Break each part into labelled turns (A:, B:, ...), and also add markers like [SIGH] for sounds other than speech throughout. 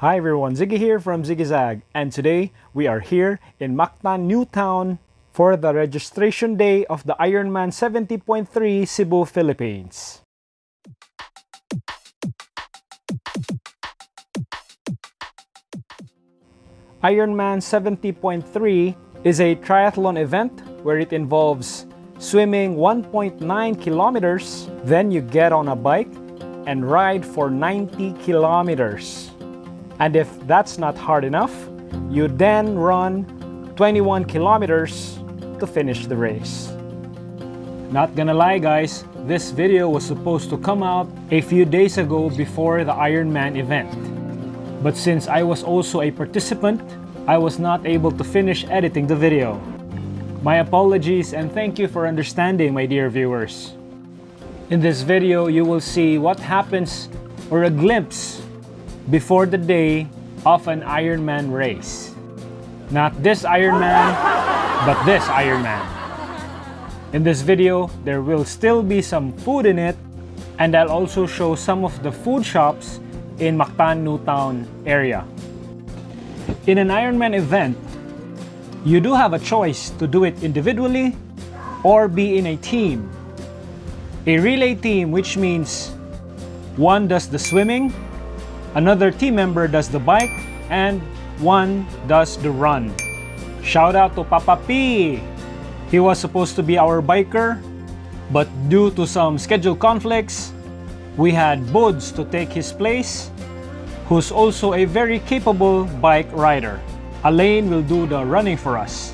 A: Hi everyone, Ziggy here from Ziggy Zag, and today we are here in Mactan, Newtown for the registration day of the Ironman 70.3 Cebu, Philippines. Ironman 70.3 is a triathlon event where it involves swimming 1.9 kilometers, then you get on a bike and ride for 90 kilometers. And if that's not hard enough, you then run 21 kilometers to finish the race. Not gonna lie guys, this video was supposed to come out a few days ago before the Ironman event. But since I was also a participant, I was not able to finish editing the video. My apologies and thank you for understanding my dear viewers. In this video, you will see what happens or a glimpse before the day of an Ironman race. Not this Ironman, but this Ironman. In this video, there will still be some food in it and I'll also show some of the food shops in Mactan Newtown area. In an Ironman event, you do have a choice to do it individually or be in a team. A relay team, which means one does the swimming, another team member does the bike, and one does the run. Shout out to Papa P! He was supposed to be our biker, but due to some schedule conflicts, we had Buds to take his place, who's also a very capable bike rider. Elaine will do the running for us.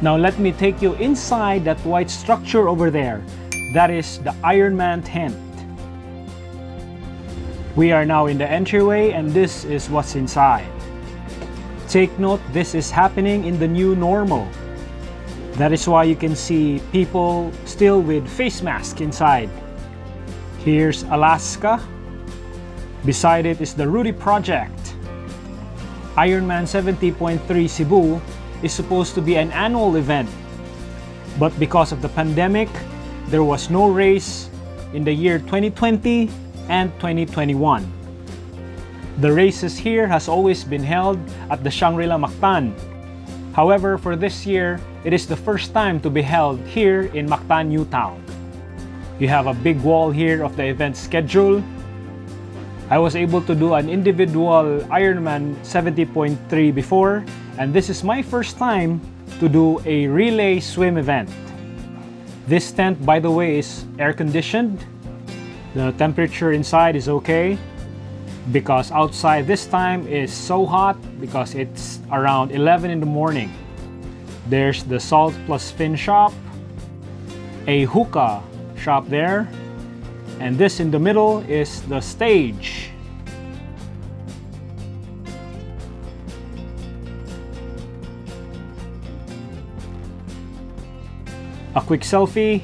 A: Now let me take you inside that white structure over there. That is the Ironman tent. We are now in the entryway and this is what's inside. Take note, this is happening in the new normal. That is why you can see people still with face masks inside. Here's Alaska. Beside it is the Rudy Project. Ironman 70.3 Cebu is supposed to be an annual event. But because of the pandemic, there was no race in the year 2020 and 2021. The races here has always been held at the Shangri-La Mactan. However, for this year, it is the first time to be held here in Mactan, Newtown. You have a big wall here of the event schedule. I was able to do an individual Ironman 70.3 before, and this is my first time to do a relay swim event. This tent, by the way, is air conditioned. The temperature inside is okay because outside this time is so hot because it's around 11 in the morning. There's the Salt Plus Fin shop, a Hoka shop there, and this in the middle is the stage. A quick selfie.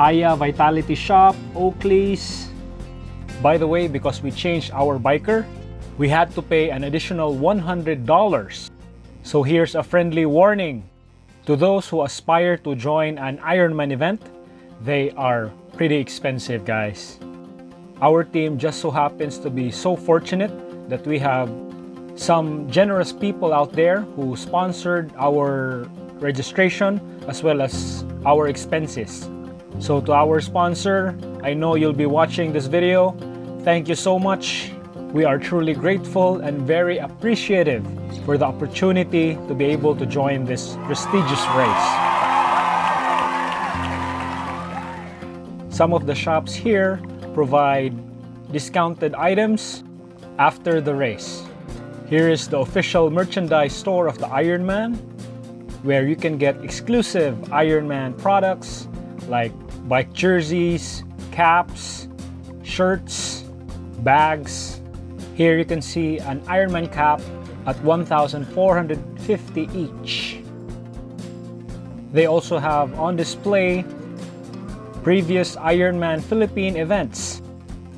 A: Aya Vitality Shop, Oakley's. By the way, because we changed our biker, we had to pay an additional $100. So here's a friendly warning. To those who aspire to join an Ironman event, they are pretty expensive guys. Our team just so happens to be so fortunate that we have some generous people out there who sponsored our registration as well as our expenses. So to our sponsor, I know you'll be watching this video. Thank you so much. We are truly grateful and very appreciative for the opportunity to be able to join this prestigious race. Some of the shops here provide discounted items after the race. Here is the official merchandise store of the Ironman, where you can get exclusive Ironman products like bike jerseys, caps, shirts, bags. Here you can see an Ironman cap at 1,450 each. They also have on display previous Ironman Philippine events.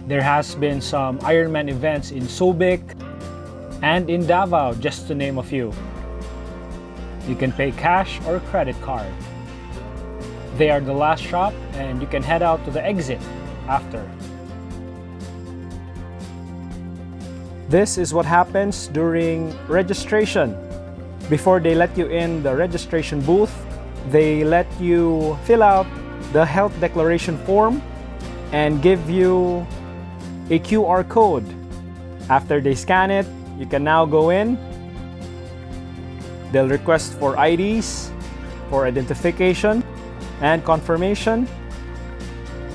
A: There has been some Ironman events in Subic and in Davao, just to name a few. You can pay cash or credit card. They are the last shop and you can head out to the exit after. This is what happens during registration. Before they let you in the registration booth, they let you fill out the health declaration form and give you a QR code. After they scan it, you can now go in. They'll request for IDs, for identification and confirmation.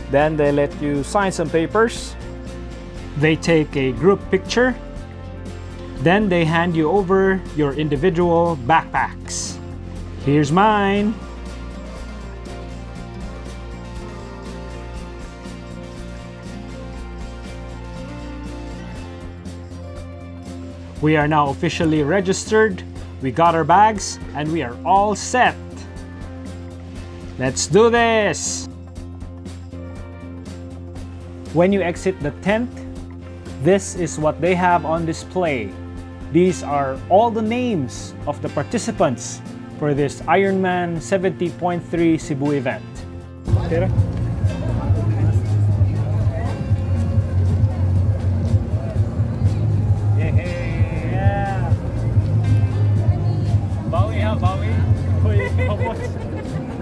A: Then they let you sign some papers. They take a group picture. Then they hand you over your individual backpacks. Here's mine. We are now officially registered. We got our bags and we are all set. Let's do this! When you exit the tent, this is what they have on display. These are all the names of the participants for this Ironman 70.3 Cebu event.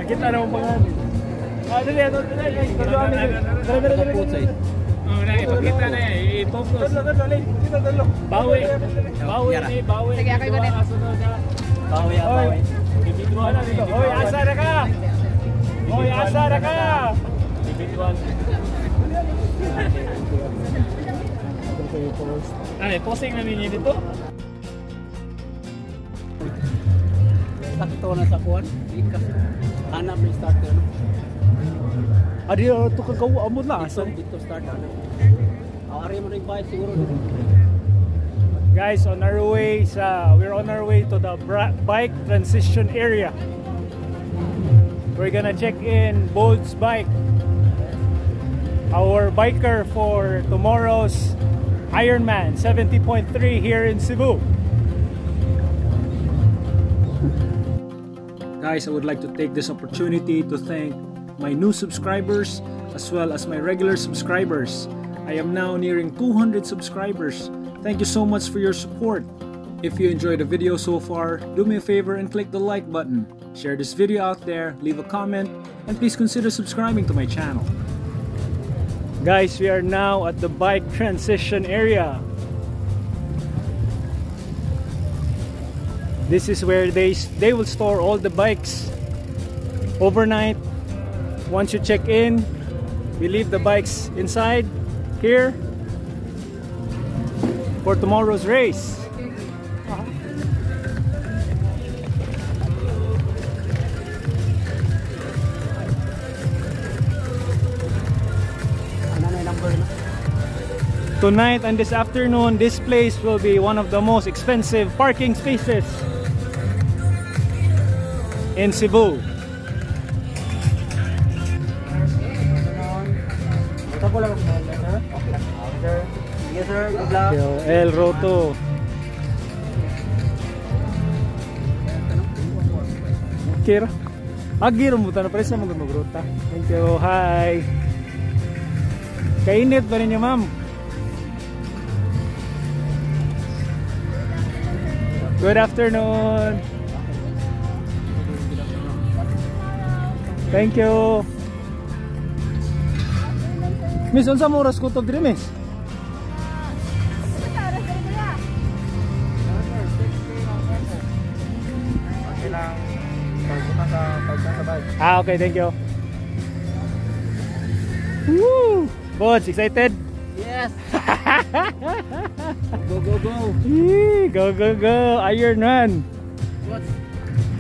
A: Nakita naman pangalan. Eh. Ah, dali, ito, dali, guys. Tuluan nila. Dali, dali, dali.
B: Oh, na, ipakita na yan. I-focus.
A: Dalo, dalo, dali. Dito, dalo.
B: Bawi. Bawi ni, bawi.
C: Sige, ako
B: iba na.
A: Bawi, ah, bawi.
B: Ibituan na dito.
A: Hoy, asa na ka! Hoy, asa na ka!
B: Ibituan. Ano, posing namin niya dito?
D: Sakto na sa kuwan. Ikas. Hanap yung starter. no?
A: Adi, ito ka kawa mo na.
D: Dito, dito start ano. Awari mo rin bike siguro.
A: Guys, on our way sa we're on our way to the bike transition area. We're gonna check in Bolt's bike. Our biker for tomorrow's Ironman 70.3 here in Cebu. Guys, I would like to take this opportunity to thank my new subscribers as well as my regular subscribers. I am now nearing 200 subscribers. Thank you so much for your support. If you enjoyed the video so far, do me a favor and click the like button. Share this video out there, leave a comment, and please consider subscribing to my channel. Guys, we are now at the bike transition area. This is where they they will store all the bikes overnight. Once you check in, we leave the bikes inside here for tomorrow's race. Tonight and this afternoon, this place will be one of the most expensive parking spaces in Cebu.
D: Yes sir. Good luck.
A: El Roto. Kira. Agiro mo tanong presa mo magruta. Thank you. Hi. Kainit pa ninyo, ma'am. Good afternoon. Thank you. Miss, unsa mo oras kutob diri, miss? Ah, okay, thank you. Woo! Boss, excited?
D: Yes. [LAUGHS] go go go.
A: Yee, go, go, go! Iron Man!
D: What's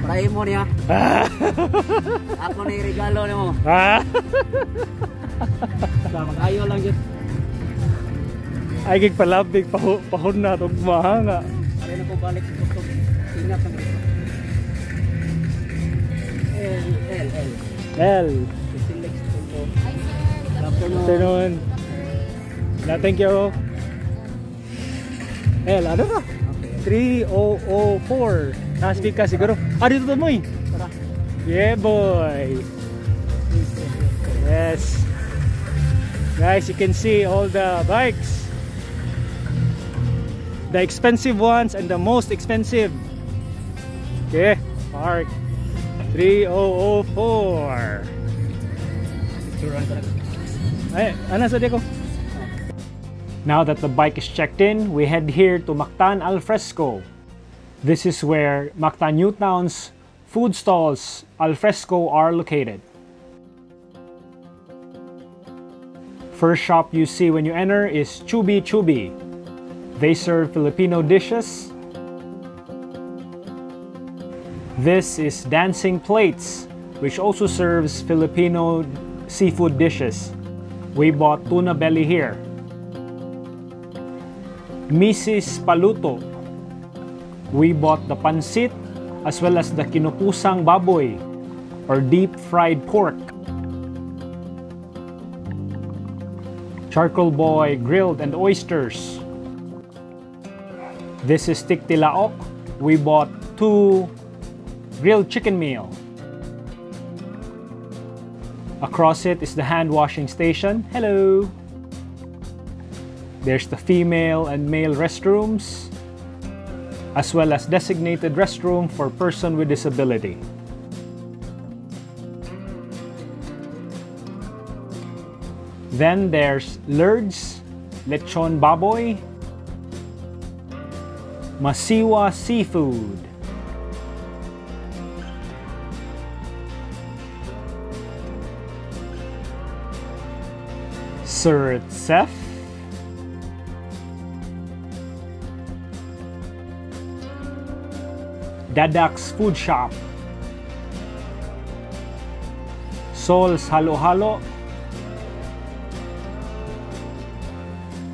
D: Try mo niya. [LAUGHS] Ako na yung regalo ni mo.
A: ah! [LAUGHS]
D: Sa mag-ayo lang yun.
A: Ay, kig palabig, pahon na itong mahanga.
D: Pare na ko balik sa kusog. Ingat ang ito. L, L, L.
A: L.
D: Ko. Afternoon.
A: Afternoon. Na, thank you. L, ano ka? 3004. Naka-speak ka siguro. Ah, dito to mo eh. Yeah, boy. Yes. Guys, you can see all the bikes. the expensive ones and the most expensive. Okay, park 3004. Ay, ano sa ko? Now that the bike is checked in, we head here to Mactan Al Fresco. This is where Mactan Newtown's food stalls al fresco are located. First shop you see when you enter is Choobi Choobi. They serve Filipino dishes. This is Dancing Plates, which also serves Filipino seafood dishes. We bought tuna belly here. Mrs. Paluto. We bought the pansit as well as the kinupusang baboy or deep fried pork. Charcoal Boy grilled and oysters. This is tiktilaok. We bought two grilled chicken meal. Across it is the hand washing station. Hello! There's the female and male restrooms, as well as designated restroom for person with disability. Then there's Lurds, Lechon Baboy, Masiwa Seafood. Sir Seth. Dadak's Food Shop. Sol's Halo Halo.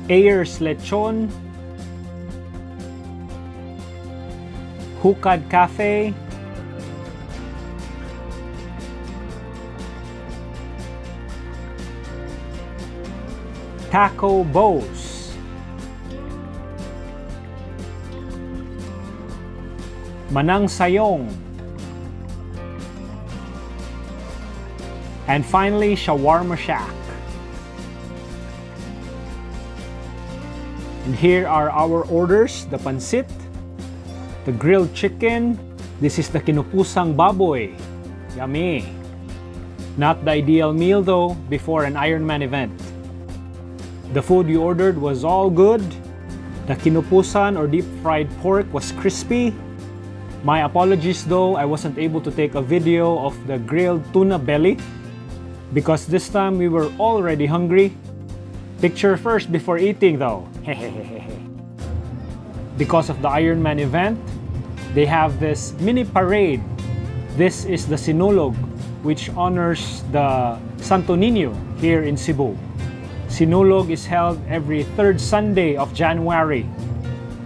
A: Ayers Lechon. Hukad Cafe. Taco Bows. Manang Sayong. And finally, Shawarma Shack. And here are our orders, the pansit, the grilled chicken, this is the kinupusang baboy. Yummy. Not the ideal meal though before an Ironman event. The food you ordered was all good. The kinupusan or deep fried pork was crispy. My apologies though, I wasn't able to take a video of the grilled tuna belly because this time we were already hungry. Picture first before eating though. [LAUGHS] because of the Ironman event, they have this mini parade. This is the Sinulog, which honors the Santo Niño here in Cebu. Sinulog is held every third Sunday of January.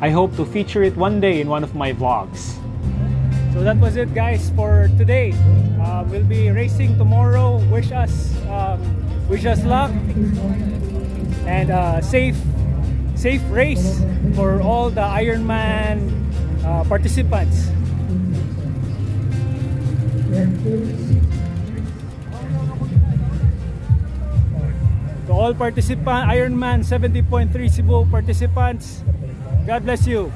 A: I hope to feature it one day in one of my vlogs. So that was it guys for today. Uh, we'll be racing tomorrow. Wish us um, wish us luck and uh, safe safe race for all the Ironman uh, participants. To all participants, Ironman 70.3 Cebu participants, God bless you.